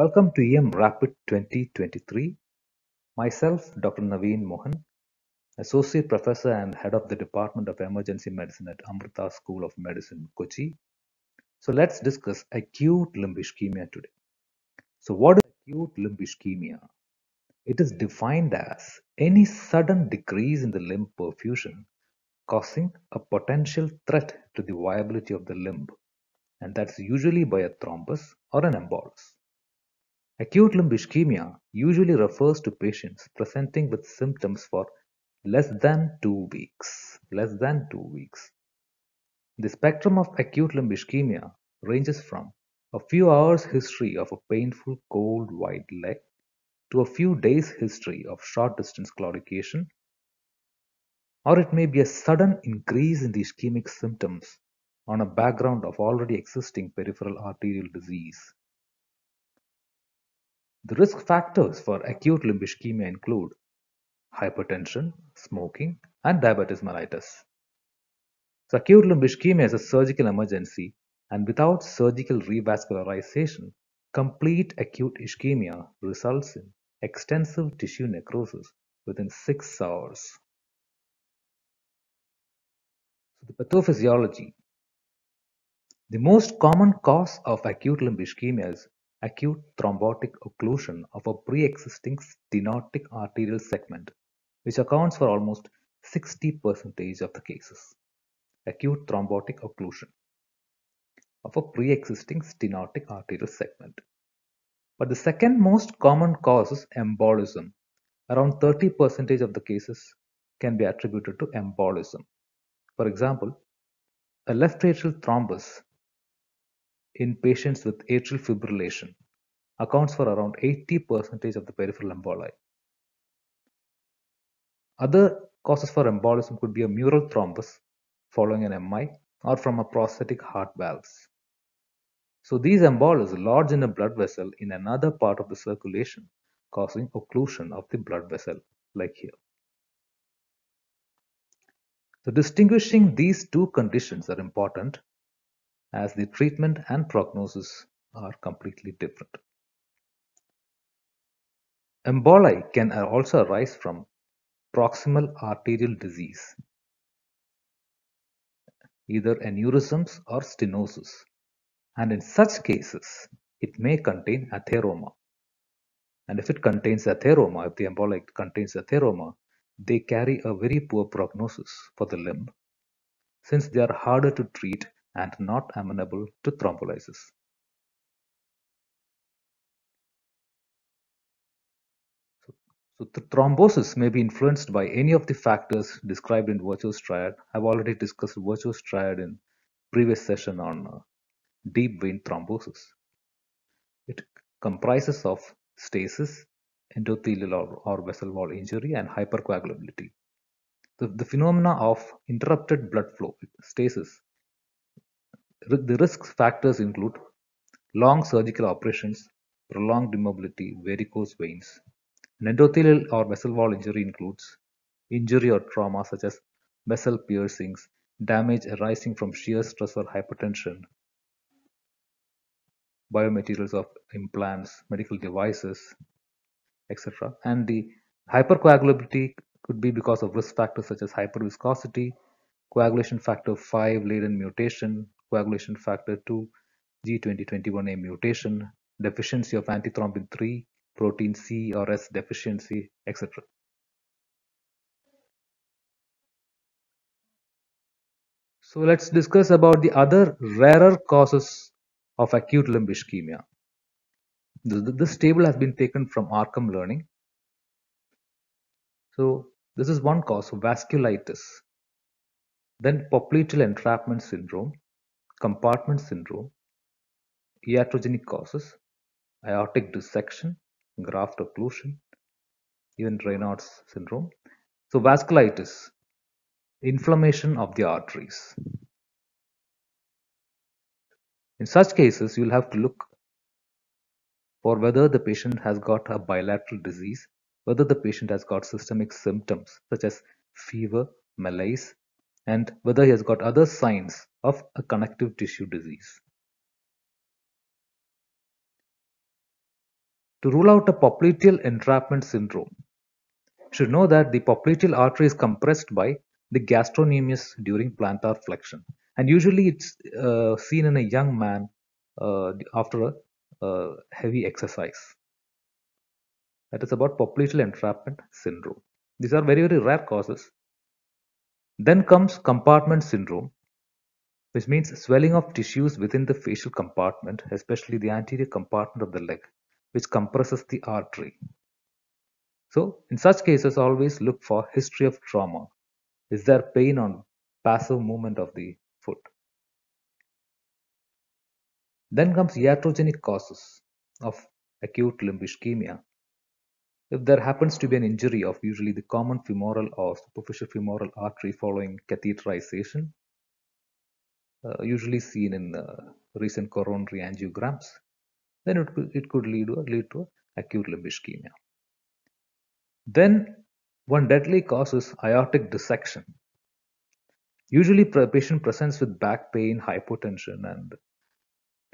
Welcome to EM Rapid 2023. Myself, Dr. Naveen Mohan, Associate Professor and Head of the Department of Emergency Medicine at Amrita School of Medicine, Kochi. So let's discuss acute limb ischemia today. So what is acute limb ischemia? It is defined as any sudden decrease in the limb perfusion causing a potential threat to the viability of the limb and that's usually by a thrombus or an embolus. Acute limb ischemia usually refers to patients presenting with symptoms for less than two weeks. Less than two weeks. The spectrum of acute limb ischemia ranges from a few hours history of a painful cold white leg to a few days history of short distance claudication or it may be a sudden increase in the ischemic symptoms on a background of already existing peripheral arterial disease. The risk factors for acute limb ischemia include hypertension, smoking, and diabetes mellitus. So acute limb ischemia is a surgical emergency and without surgical revascularization, complete acute ischemia results in extensive tissue necrosis within 6 hours. So the pathophysiology. The most common cause of acute limb ischemia is acute thrombotic occlusion of a pre-existing stenotic arterial segment, which accounts for almost 60% of the cases. Acute thrombotic occlusion of a pre-existing stenotic arterial segment. But the second most common cause is embolism. Around 30% of the cases can be attributed to embolism. For example, a left atrial thrombus in patients with atrial fibrillation accounts for around 80% of the peripheral emboli. Other causes for embolism could be a mural thrombus following an MI or from a prosthetic heart valves. So these embolus lodge in a blood vessel in another part of the circulation, causing occlusion of the blood vessel, like here. So distinguishing these two conditions are important as the treatment and prognosis are completely different. Emboli can also arise from proximal arterial disease, either aneurysms or stenosis, and in such cases, it may contain atheroma. And if it contains atheroma, if the emboli contains atheroma, they carry a very poor prognosis for the limb since they are harder to treat and not amenable to thrombolysis. So, the thrombosis may be influenced by any of the factors described in Virchow's triad. I've already discussed Virchow's triad in previous session on uh, deep vein thrombosis. It comprises of stasis, endothelial or, or vessel wall injury, and hypercoagulability. The, the phenomena of interrupted blood flow, stasis, the risk factors include long surgical operations, prolonged immobility, varicose veins. An endothelial or vessel wall injury includes injury or trauma such as vessel piercings, damage arising from shear stress or hypertension, biomaterials of implants, medical devices, etc. And the hypercoagulability could be because of risk factors such as hyperviscosity, coagulation factor 5 Leiden mutation, coagulation factor 2, G2021A mutation, deficiency of antithrombin 3, protein C or S deficiency, etc. So let's discuss about the other rarer causes of acute limb ischemia. This table has been taken from RCEM Learning. So this is one cause, of vasculitis. Then popliteal entrapment syndrome, compartment syndrome, iatrogenic causes, aortic dissection, graft occlusion, even Raynaud's syndrome. So vasculitis, inflammation of the arteries. In such cases, you'll have to look for whether the patient has got a bilateral disease, whether the patient has got systemic symptoms such as fever, malaise, and whether he has got other signs of a connective tissue disease. To rule out a popliteal entrapment syndrome, should know that the popliteal artery is compressed by the gastrocnemius during plantar flexion. And usually it's uh, seen in a young man uh, after a uh, heavy exercise. That is about popliteal entrapment syndrome. These are very, very rare causes. Then comes compartment syndrome, which means swelling of tissues within the fascial compartment, especially the anterior compartment of the leg, which compresses the artery. So, in such cases, always look for history of trauma. Is there pain on passive movement of the foot? Then comes iatrogenic causes of acute limb ischemia. If there happens to be an injury of usually the common femoral or superficial femoral artery following catheterization, uh, usually seen in uh, recent coronary angiograms, then it could, it could lead to, lead to acute limb ischemia. Then one deadly cause is aortic dissection. Usually patient presents with back pain, hypotension and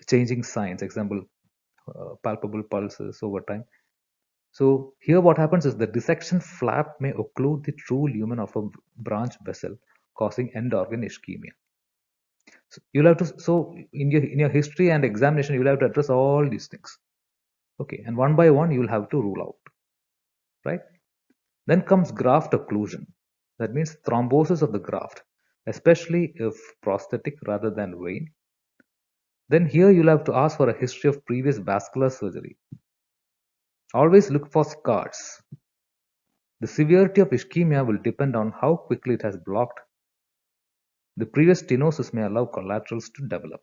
changing signs, example, uh, palpable pulses over time. So here what happens is the dissection flap may occlude the true lumen of a branch vessel, causing end organ ischemia. So you'll have to so in your in your history and examination you'll have to address all these things. Okay, and one by one you'll have to rule out. Right? Then comes graft occlusion. That means thrombosis of the graft, especially if prosthetic rather than vein. Then here you'll have to ask for a history of previous vascular surgery. Always look for scars. The severity of ischemia will depend on how quickly it has blocked. The previous stenosis may allow collaterals to develop.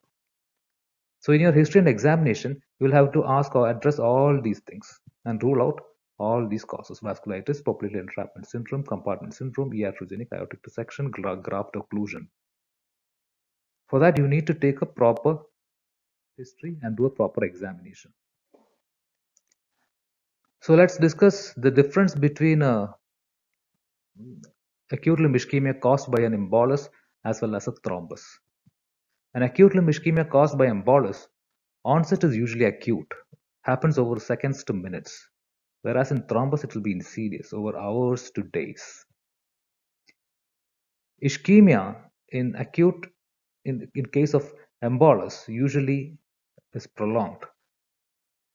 So in your history and examination, you will have to ask or address all these things and rule out all these causes vasculitis, popliteal entrapment syndrome, compartment syndrome, iatrogenic aortic dissection, graft occlusion. For that, you need to take a proper history and do a proper examination. So let's discuss the difference between a acute limb ischemia caused by an embolus as well as a thrombus. An acute limb ischemia caused by embolus, onset is usually acute, happens over seconds to minutes, whereas in thrombus it will be insidious over hours to days. Ischemia in acute, in, in case of embolus, usually is prolonged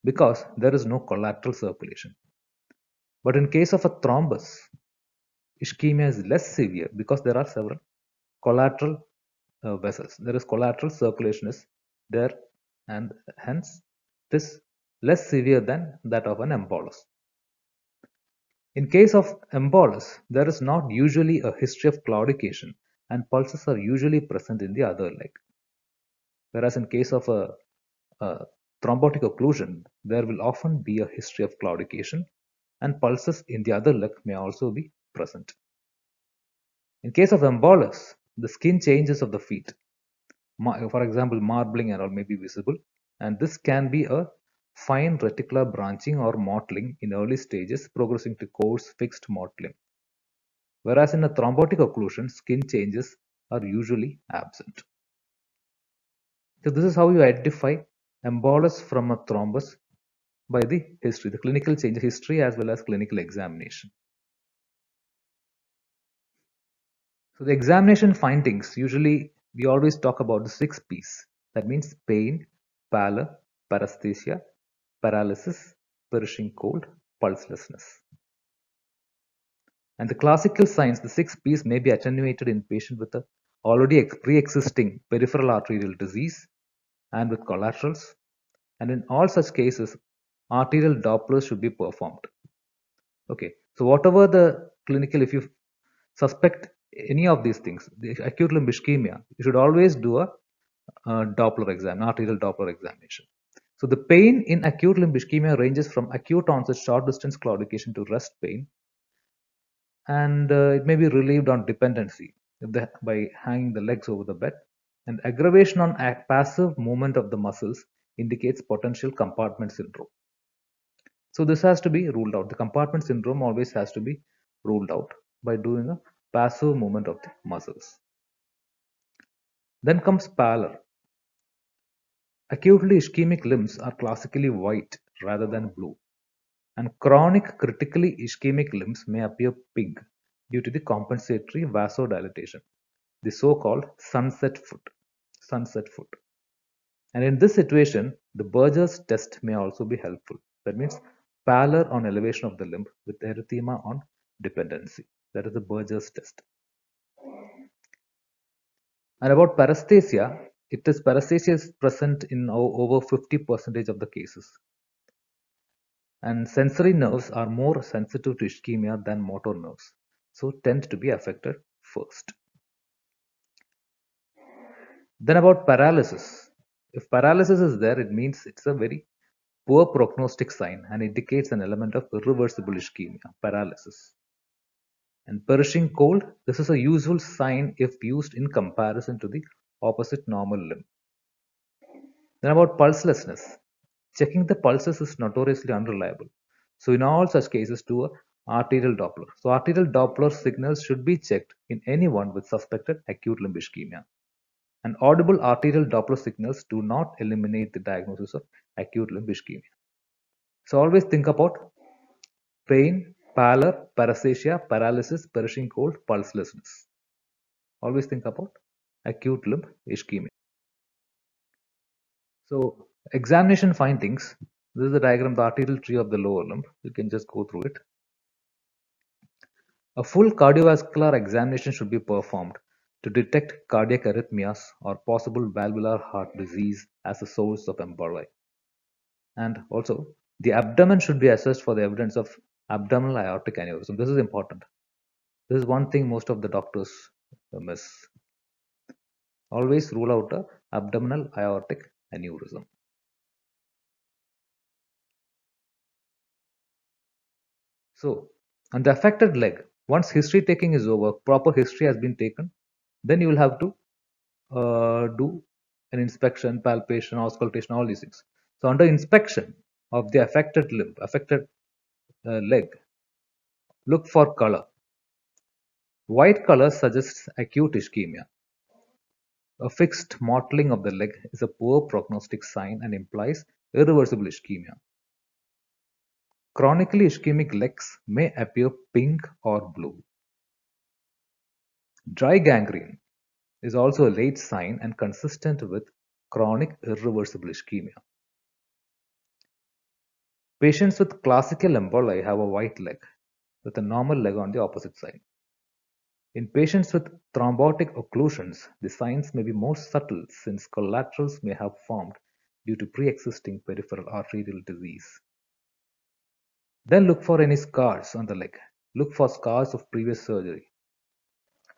because there is no collateral circulation. But in case of a thrombus, ischemia is less severe because there are several collateral uh, vessels. There is collateral circulation is there and hence this less severe than that of an embolus. In case of embolus, there is not usually a history of claudication and pulses are usually present in the other leg. Whereas in case of a, a thrombotic occlusion, there will often be a history of claudication and pulses in the other leg may also be present. In case of embolus, the skin changes of the feet, for example, marbling and all may be visible, and this can be a fine reticular branching or mottling in early stages progressing to coarse fixed mottling. Whereas in a thrombotic occlusion, skin changes are usually absent. So this is how you identify embolus from a thrombus by the history, the clinical change history as well as clinical examination. So the examination findings, usually we always talk about the six P's. That means pain, pallor, paresthesia, paralysis, perishing cold, pulselessness. And the classical signs, the six P's may be attenuated in patient with a already pre-existing peripheral arterial disease and with collaterals. And in all such cases, arterial Dopplers should be performed. Okay, so whatever the clinical, if you suspect any of these things, the acute limb ischemia, you should always do a, a Doppler exam, arterial Doppler examination. So the pain in acute limb ischemia ranges from acute onset short distance claudication to rest pain, and uh, it may be relieved on dependency the, by hanging the legs over the bed. And aggravation on passive movement of the muscles indicates potential compartment syndrome. So this has to be ruled out. The compartment syndrome always has to be ruled out by doing a passive movement of the muscles. Then comes pallor. Acutely ischemic limbs are classically white rather than blue. and chronic critically ischemic limbs may appear pink due to the compensatory vasodilatation, the so-called sunset foot. Sunset foot. And in this situation, the Buerger's test may also be helpful. That means pallor on elevation of the limb with erythema on dependency. That is the Buerger's test. And about paresthesia, it is paresthesia is present in over 50 percentage of the cases. And sensory nerves are more sensitive to ischemia than motor nerves, so tend to be affected first. Then about paralysis. If paralysis is there, it means it's a very poor prognostic sign and indicates an element of irreversible ischemia, paralysis. And perishing cold, this is a useful sign if used in comparison to the opposite normal limb. Then about pulselessness. Checking the pulses is notoriously unreliable. So in all such cases, do a arterial Doppler. So arterial Doppler signals should be checked in anyone with suspected acute limb ischemia. And audible arterial Doppler signals do not eliminate the diagnosis of acute limb ischemia. So always think about pain, pallor, paresthesia, paralysis, perishing cold, pulselessness. Always think about acute limb ischemia. So examination findings. This is the diagram, the arterial tree of the lower limb. You can just go through it. A full cardiovascular examination should be performed to detect cardiac arrhythmias or possible valvular heart disease as a source of emboli. And also, the abdomen should be assessed for the evidence of abdominal aortic aneurysm. This is important. This is one thing most of the doctors miss. Always rule out a abdominal aortic aneurysm. So, on the affected leg, once history taking is over, proper history has been taken, then you will have to uh, do an inspection, palpation, auscultation, all these things. So, under inspection of the affected limb, affected uh, leg, look for color. White color suggests acute ischemia. A fixed mottling of the leg is a poor prognostic sign and implies irreversible ischemia. Chronically ischemic legs may appear pink or blue. Dry gangrene is also a late sign and consistent with chronic irreversible ischemia. Patients with classical emboli have a white leg with a normal leg on the opposite side. In patients with thrombotic occlusions, the signs may be more subtle since collaterals may have formed due to pre-existing peripheral arterial disease. Then look for any scars on the leg. Look for scars of previous surgery.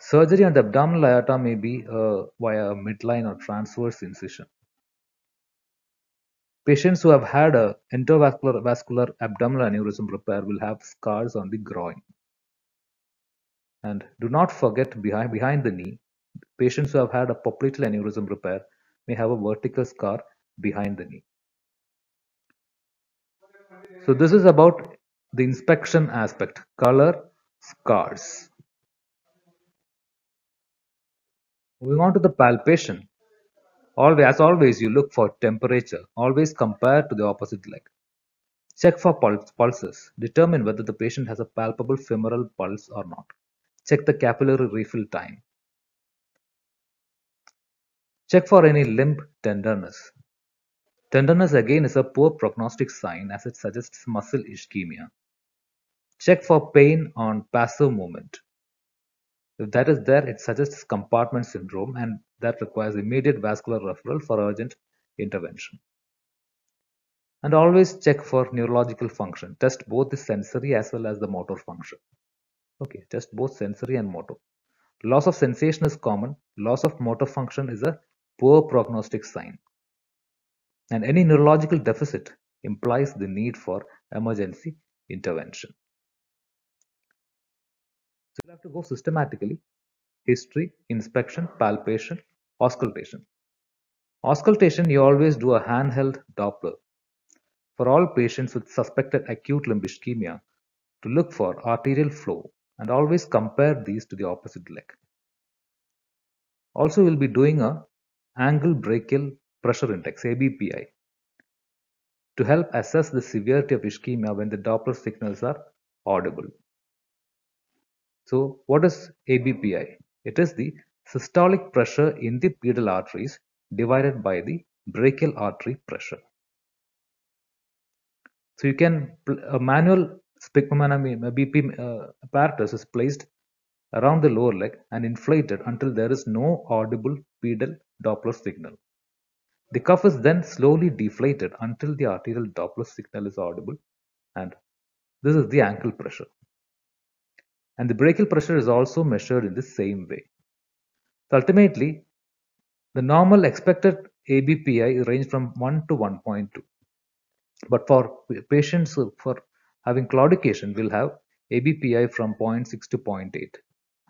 Surgery on the abdominal aorta may be uh, via a midline or transverse incision. Patients who have had a endovascular vascular abdominal aneurysm repair will have scars on the groin. And do not forget behind, behind the knee, patients who have had a popliteal aneurysm repair may have a vertical scar behind the knee. So this is about the inspection aspect, color, scars. Moving on to the palpation. Always, as always, you look for temperature. Always compare to the opposite leg. Check for pulse, pulses. Determine whether the patient has a palpable femoral pulse or not. Check the capillary refill time. Check for any limb tenderness. Tenderness again is a poor prognostic sign as it suggests muscle ischemia. Check for pain on passive movement. If that is there, it suggests compartment syndrome and that requires immediate vascular referral for urgent intervention. And always check for neurological function. Test both the sensory as well as the motor function. Okay, test both sensory and motor. Loss of sensation is common. Loss of motor function is a poor prognostic sign. And any neurological deficit implies the need for emergency intervention. So you have to go systematically. History, inspection, palpation, auscultation. Auscultation, you always do a handheld Doppler for all patients with suspected acute limb ischemia to look for arterial flow and always compare these to the opposite leg. Also, we'll be doing a ankle brachial pressure index, ABPI. to help assess the severity of ischemia when the Doppler signals are audible. So what is ABPI? It is the systolic pressure in the pedal arteries divided by the brachial artery pressure. So you can, a manual sphygmomanometer BP uh, apparatus is placed around the lower leg and inflated until there is no audible pedal Doppler signal. The cuff is then slowly deflated until the arterial Doppler signal is audible and this is the ankle pressure. And the brachial pressure is also measured in the same way. So ultimately, the normal expected ABPI range from 1 to 1.2. But for patients for having claudication will have ABPI from 0.6 to 0.8.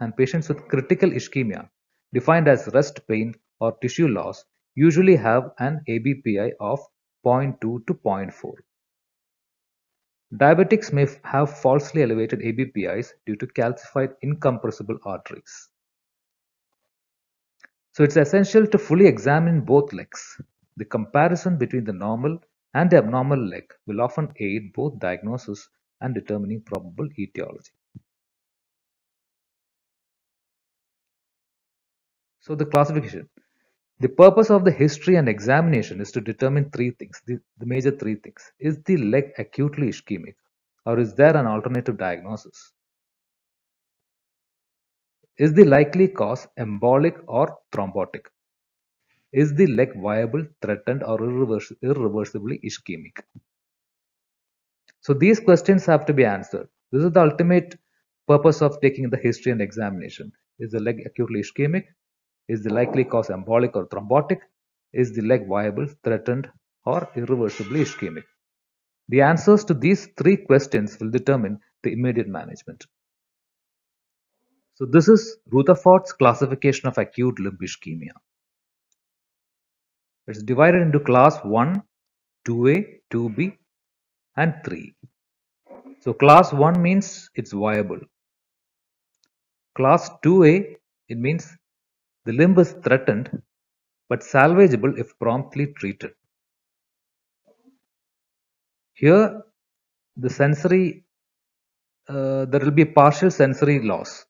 And patients with critical ischemia, defined as rest pain or tissue loss, usually have an ABPI of 0.2 to 0.4. Diabetics may have falsely elevated ABPIs due to calcified incompressible arteries. So it's essential to fully examine both legs. The comparison between the normal and the abnormal leg will often aid both diagnosis and determining probable etiology. So the classification. The purpose of the history and examination is to determine three things, the, the major three things. Is the leg acutely ischemic or is there an alternative diagnosis? Is the likely cause embolic or thrombotic? Is the leg viable, threatened or irrevers irreversibly ischemic? So these questions have to be answered. This is the ultimate purpose of taking the history and examination. Is the leg acutely ischemic? Is the likely cause embolic or thrombotic? Is the leg viable, threatened, or irreversibly ischemic? The answers to these three questions will determine the immediate management. So this is Rutherford's classification of acute limb ischemia. It's divided into class 1, 2A, 2B and 3. So class 1 means it's viable. Class 2A, it means the limb is threatened but salvageable if promptly treated. Here, the sensory, uh, there will be partial sensory loss,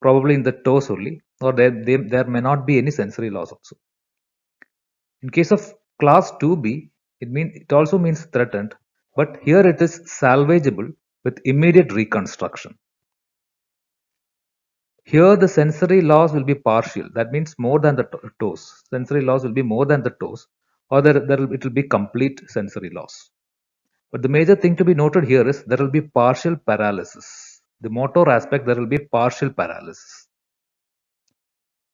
probably in the toes only, or there, they, there may not be any sensory loss also. In case of class 2B, it, mean, it also means threatened, but here it is salvageable with immediate reconstruction. Here the sensory loss will be partial. That means more than the toes. Sensory loss will be more than the toes or there, there will, it will be complete sensory loss. But the major thing to be noted here is there will be partial paralysis. The motor aspect there will be partial paralysis.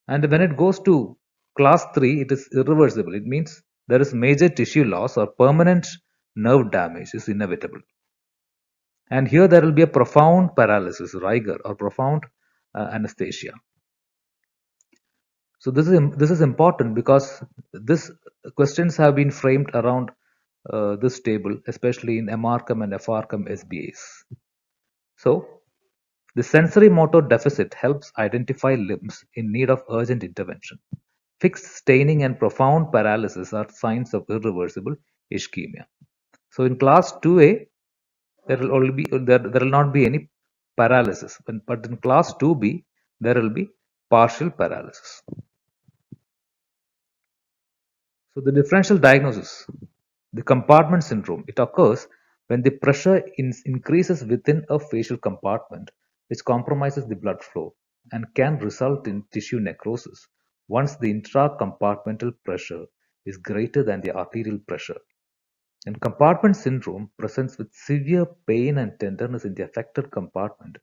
And when it goes to class 3 it is irreversible. It means there is major tissue loss or permanent nerve damage is inevitable. And here there will be a profound paralysis, rigor or profound anesthesia. So this is this is important because this questions have been framed around uh, this table, especially in MRCEM and FRCEM SBAs. So the sensory motor deficit helps identify limbs in need of urgent intervention. Fixed staining and profound paralysis are signs of irreversible ischemia. So in class 2A, there will only be there, there will not be any paralysis. When, But in class 2b, there will be partial paralysis. So the differential diagnosis, the compartment syndrome, it occurs when the pressure in, increases within a fascial compartment which compromises the blood flow and can result in tissue necrosis once the intracompartmental pressure is greater than the arterial pressure and compartment syndrome presents with severe pain and tenderness in the affected compartment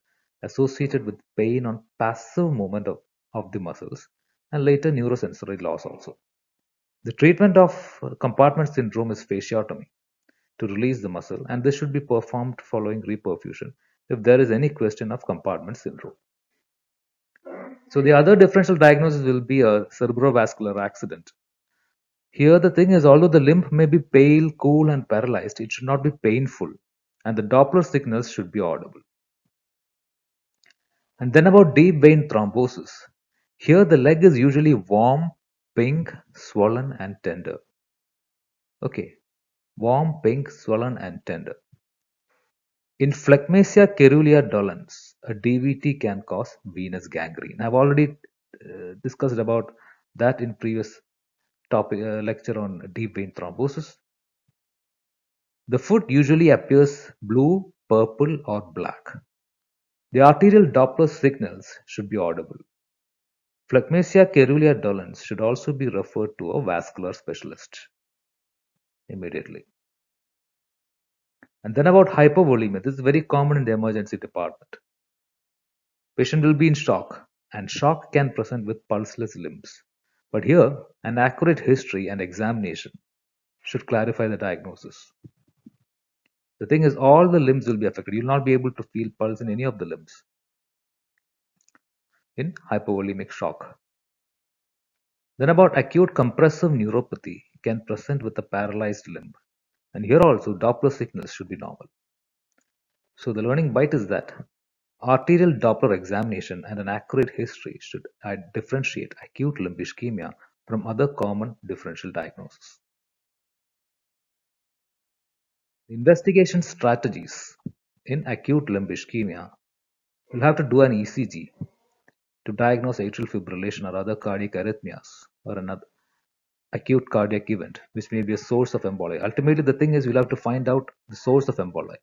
associated with pain on passive movement of, of the muscles and later neurosensory loss also. The treatment of uh, compartment syndrome is fasciotomy to release the muscle and this should be performed following reperfusion if there is any question of compartment syndrome. So the other differential diagnosis will be a cerebrovascular accident here the thing is, although the limb may be pale, cool and paralyzed, it should not be painful and the Doppler signals should be audible. And then about deep vein thrombosis. Here the leg is usually warm, pink, swollen and tender. Okay. warm, pink, swollen, and tender. In Phlegmasia caerulea dolens, a DVT can cause venous gangrene. I've already uh, discussed about that in previous topic uh, lecture on deep vein thrombosis. The foot usually appears blue, purple, or black. The arterial Doppler signals should be audible. Phlegmasia caerulea dolens should also be referred to a vascular specialist immediately. And then about hypovolemia. This is very common in the emergency department. Patient will be in shock and shock can present with pulseless limbs. But here, an accurate history and examination should clarify the diagnosis. The thing is, all the limbs will be affected. You will not be able to feel pulse in any of the limbs in hypovolemic shock. Then about acute compressive neuropathy can present with a paralyzed limb. And here also Doppler signals should be normal. So the learning bite is that arterial Doppler examination and an accurate history should uh, differentiate acute limb ischemia from other common differential diagnoses. Investigation strategies in acute limb ischemia will have to do an ECG to diagnose atrial fibrillation or other cardiac arrhythmias or another acute cardiac event, which may be a source of emboli. Ultimately, the thing is we'll have to find out the source of emboli.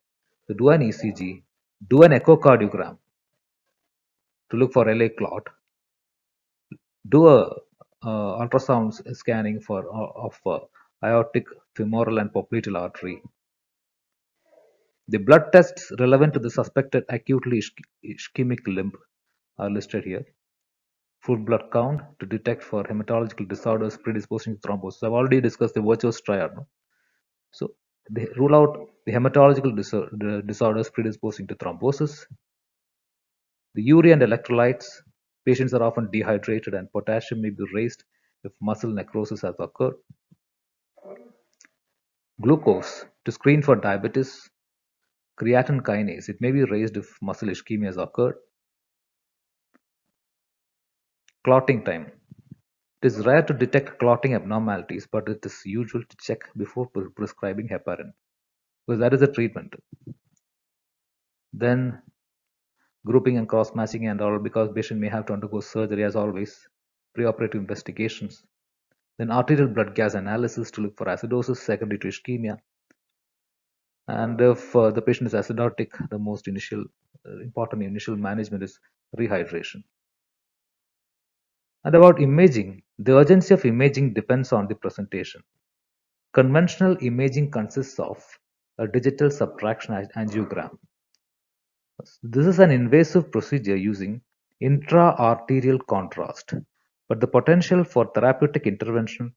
So do an ECG, do an echocardiogram to look for LA clot, do a uh, ultrasound scanning for of uh, aortic, femoral, and popliteal artery. The blood tests relevant to the suspected acutely ischemic limb are listed here full blood count to detect for hematological disorders predisposing to thrombosis. I've already discussed the Virchow's triad. No? So they rule out the hematological disorders predisposing to thrombosis. The urea and electrolytes, patients are often dehydrated and potassium may be raised if muscle necrosis has occurred. Glucose to screen for diabetes. Creatine kinase, it may be raised if muscle ischemia has occurred. Clotting time. It is rare to detect clotting abnormalities, but it is usual to check before prescribing heparin, because that is a treatment. Then grouping and cross-matching and all, because patient may have to undergo surgery as always, preoperative investigations. Then arterial blood gas analysis to look for acidosis secondary to ischemia. And if uh, the patient is acidotic, the most initial uh, important initial management is rehydration. And about imaging, the urgency of imaging depends on the presentation. Conventional imaging consists of a digital subtraction angiogram. This is an invasive procedure using intra-arterial contrast, but the potential for therapeutic intervention,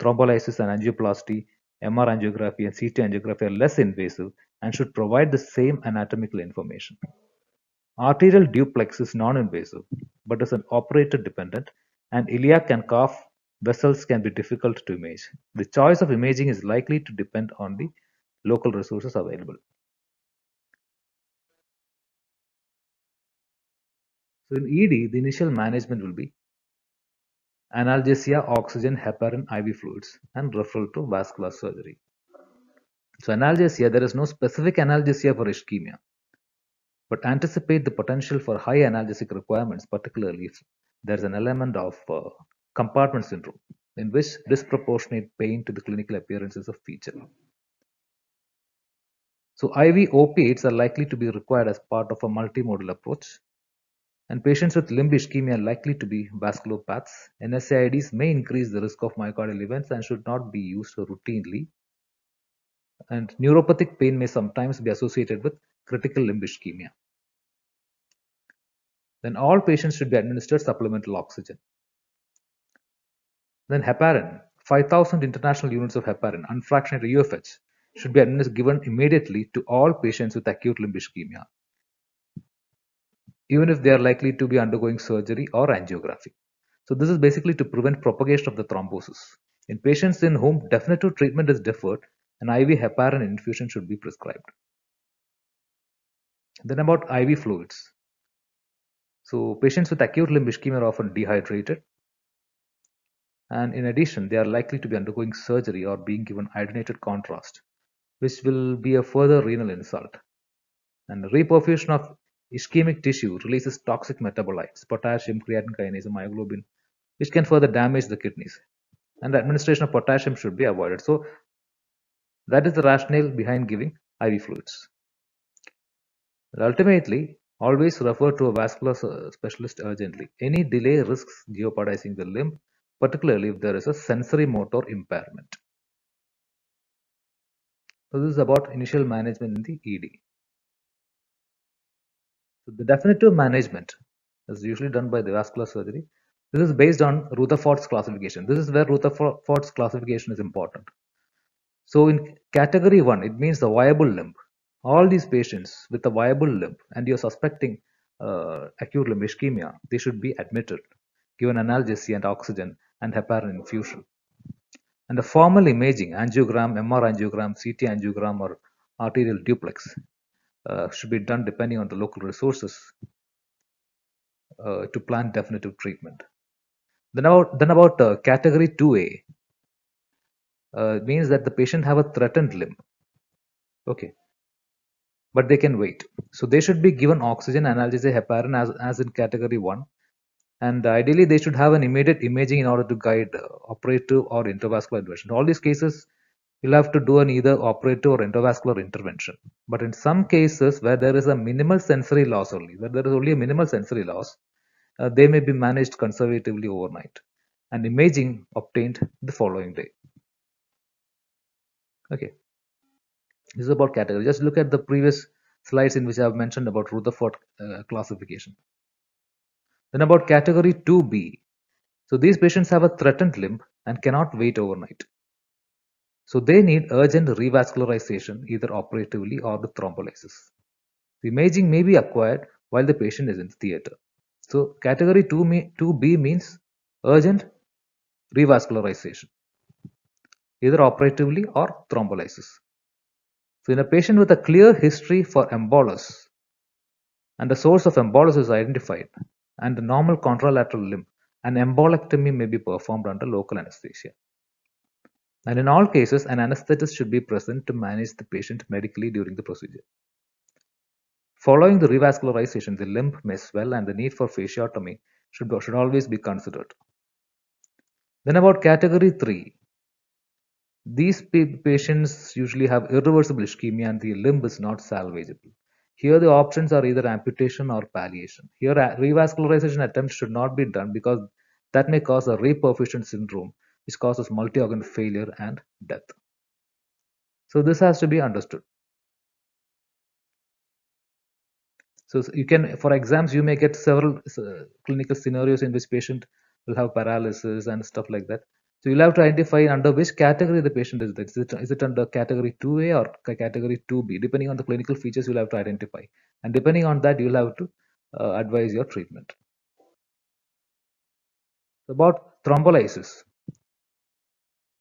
thrombolysis and angioplasty, MR angiography and CT angiography are less invasive and should provide the same anatomical information. Arterial duplex is non-invasive, but is an operator-dependent, and iliac and calf vessels can be difficult to image. The choice of imaging is likely to depend on the local resources available. So in ED, the initial management will be analgesia, oxygen, heparin, IV fluids, and referral to vascular surgery. So analgesia, there is no specific analgesia for ischemia but anticipate the potential for high analgesic requirements, particularly if there's an element of uh, compartment syndrome, in which disproportionate pain to the clinical appearance is a feature. So IV opiates are likely to be required as part of a multimodal approach, and patients with limb ischemia are likely to be vasculopaths. NSAIDs may increase the risk of myocardial events and should not be used routinely. And neuropathic pain may sometimes be associated with critical limb ischemia then all patients should be administered supplemental oxygen. Then heparin, 5000 international units of heparin, unfractionated UFH, should be given immediately to all patients with acute limb ischemia, even if they are likely to be undergoing surgery or angiography. So this is basically to prevent propagation of the thrombosis. In patients in whom definitive treatment is deferred, an IV heparin infusion should be prescribed. Then about IV fluids. So patients with acute limb ischemia are often dehydrated. And in addition they are likely to be undergoing surgery or being given iodinated contrast which will be a further renal insult and reperfusion of ischemic tissue releases toxic metabolites potassium creatine kinase myoglobin which can further damage the kidneys and the administration of potassium should be avoided so that is the rationale behind giving IV fluids. Ultimately, always refer to a vascular uh, specialist urgently. Any delay risks jeopardizing the limb, particularly if there is a sensory motor impairment. So this is about initial management in the ED. So the definitive management is usually done by the vascular surgery. This is based on Rutherford's classification. This is where Rutherford's classification is important. So in category 1, it means the viable limb. All these patients with a viable limb and you're suspecting uh, acute limb ischemia, they should be admitted, given analgesia and oxygen and heparin infusion. And the formal imaging, angiogram, MR angiogram, CT angiogram or arterial duplex uh, should be done depending on the local resources uh, to plan definitive treatment. Then about, then about uh, category 2A, uh, means that the patient have a threatened limb okay but they can wait so they should be given oxygen analgesia heparin as, as in category 1 and ideally they should have an immediate imaging in order to guide uh, operative or intravascular intervention. In all these cases you'll have to do an either operative or intravascular intervention. But in some cases where there is a minimal sensory loss only where there is only a minimal sensory loss uh, they may be managed conservatively overnight. And imaging obtained the following day. Okay. This is about category. Just look at the previous slides in which i have mentioned about rutherford uh, classification then about category 2b so these patients have a threatened limb and cannot wait overnight. So they need urgent revascularization either operatively or with thrombolysis. The imaging may be acquired while the patient is in the theater. So category 2 2b means urgent revascularization either operatively or thrombolysis. So in a patient with a clear history for embolus and the source of embolus is identified and the normal contralateral limb, an embolectomy may be performed under local anesthesia. And in all cases, an anesthetist should be present to manage the patient medically during the procedure. Following the revascularization, the limb may swell and the need for fasciotomy should, should always be considered. Then about category 3, these patients usually have irreversible ischemia and the limb is not salvageable. Here the options are either amputation or palliation. Here revascularization attempts should not be done because that may cause a reperfusion syndrome which causes multi-organ failure and death. So this has to be understood. So you can, for exams, you may get several uh, clinical scenarios in which patient will have paralysis and stuff like that. So you'll have to identify under which category the patient is. Is it, is it under category 2A or category 2B? Depending on the clinical features, you'll have to identify. And depending on that, you'll have to uh, advise your treatment. About thrombolysis.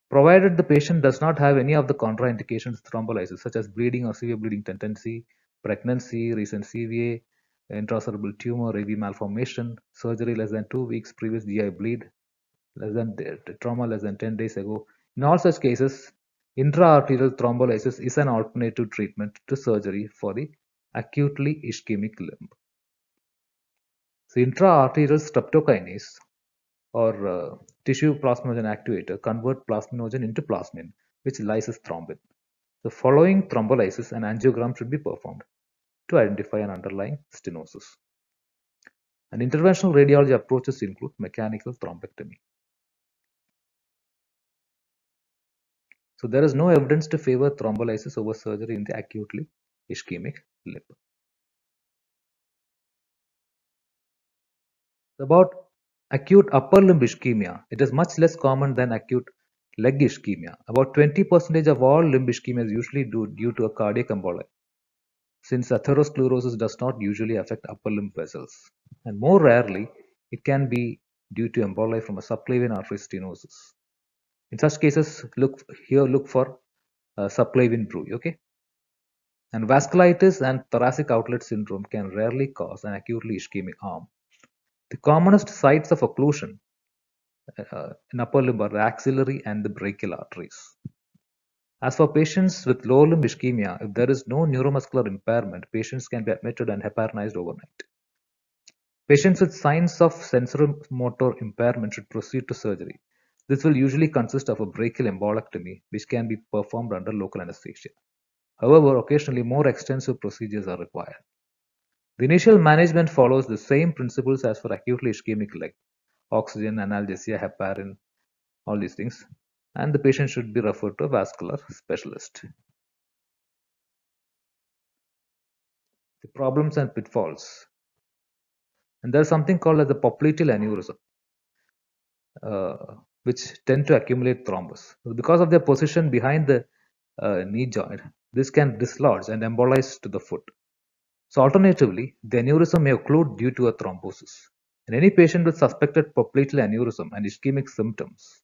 Provided the patient does not have any of the contraindications thrombolysis, such as bleeding or severe bleeding tendency, pregnancy, recent CVA, intracerebral tumor, AV malformation, surgery less than two weeks, previous GI bleed, less than trauma less than 10 days ago. In all such cases, intraarterial thrombolysis is an alternative treatment to surgery for the acutely ischemic limb. So intraarterial streptokinase or uh, tissue plasminogen activator convert plasminogen into plasmin, which lyses thrombin. The following thrombolysis and angiogram should be performed to identify an underlying stenosis. And interventional radiology approaches include mechanical thrombectomy. So there is no evidence to favor thrombolysis over surgery in the acutely ischemic limb. About acute upper limb ischemia, it is much less common than acute leg ischemia. About 20% of all limb ischemia is usually due, due to a cardiac emboli, since atherosclerosis does not usually affect upper limb vessels. And more rarely, it can be due to emboli from a subclavian artery stenosis. In such cases, look here, look for uh, subclavian bruit, okay? And vasculitis and thoracic outlet syndrome can rarely cause an acutely ischemic arm. The commonest sites of occlusion uh, in upper limb are the axillary and the brachial arteries. As for patients with lower limb ischemia, if there is no neuromuscular impairment, patients can be admitted and heparinized overnight. Patients with signs of sensorimotor impairment should proceed to surgery. This will usually consist of a brachial embolectomy, which can be performed under local anesthesia. However, occasionally more extensive procedures are required. The initial management follows the same principles as for acutely ischemic leg oxygen, analgesia, heparin, all these things, and the patient should be referred to a vascular specialist. The problems and pitfalls. And there's something called as the popliteal aneurysm, uh, which tend to accumulate thrombus. Because of their position behind the uh, knee joint, this can dislodge and embolize to the foot. So alternatively, the aneurysm may occlude due to a thrombosis. In any patient with suspected popliteal aneurysm and ischemic symptoms,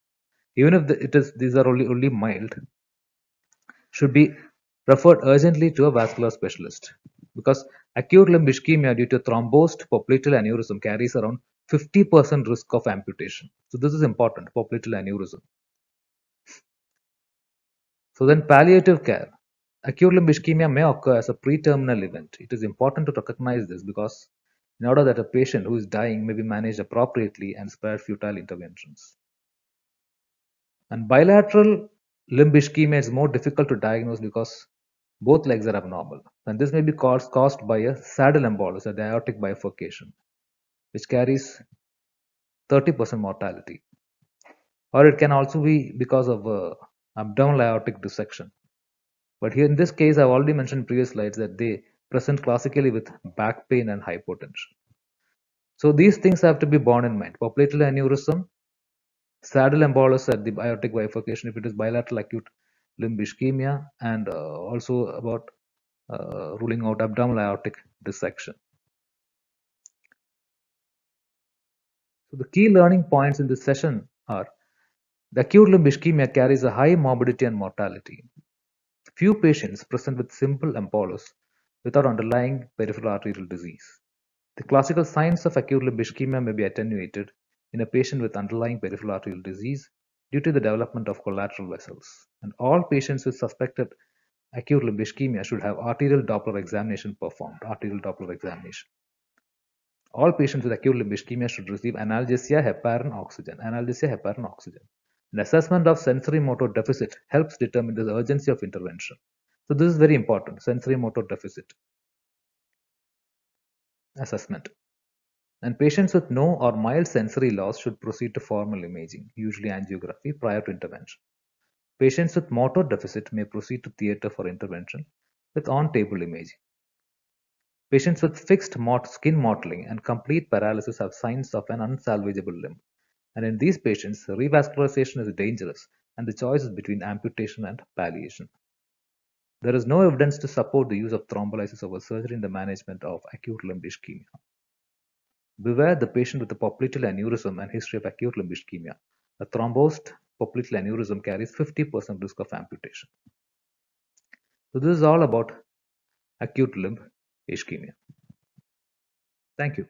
even if the, it is these are only, only mild, should be referred urgently to a vascular specialist because acute limb ischemia due to thrombosed popliteal aneurysm carries around 50% risk of amputation. So this is important, popliteal aneurysm. So then palliative care. Acute limb ischemia may occur as a pre-terminal event. It is important to recognize this because in order that a patient who is dying may be managed appropriately and spare futile interventions. And bilateral limb ischemia is more difficult to diagnose because both legs are abnormal. And this may be caused, caused by a saddle embolus, a aortic bifurcation, which carries 30% mortality. Or it can also be because of uh, abdominal aortic dissection. But here in this case, I've already mentioned previous slides that they present classically with back pain and hypotension. So these things have to be borne in mind. Popliteal aneurysm, saddle embolus at the aortic bifurcation if it is bilateral acute limb ischemia, and uh, also about uh, ruling out abdominal aortic dissection. So the key learning points in this session are the acute limb ischemia carries a high morbidity and mortality. Few patients present with simple embolus without underlying peripheral arterial disease. The classical signs of acute limb ischemia may be attenuated in a patient with underlying peripheral arterial disease due to the development of collateral vessels. And all patients with suspected acute limb ischemia should have arterial Doppler examination performed, arterial Doppler examination. All patients with acute limb ischemia should receive analgesia, heparin, oxygen, analgesia, heparin, oxygen. An assessment of sensory motor deficit helps determine the urgency of intervention. So this is very important, sensory motor deficit assessment. And patients with no or mild sensory loss should proceed to formal imaging, usually angiography, prior to intervention. Patients with motor deficit may proceed to theatre for intervention with on-table imaging. Patients with fixed skin mottling and complete paralysis have signs of an unsalvageable limb and in these patients, revascularization is dangerous and the choice is between amputation and palliation. There is no evidence to support the use of thrombolysis over surgery in the management of acute limb ischemia. Beware the patient with a popliteal aneurysm and history of acute limb ischemia. A thrombosed popliteal aneurysm carries 50% risk of amputation. So this is all about acute limb ischemia. Thank you.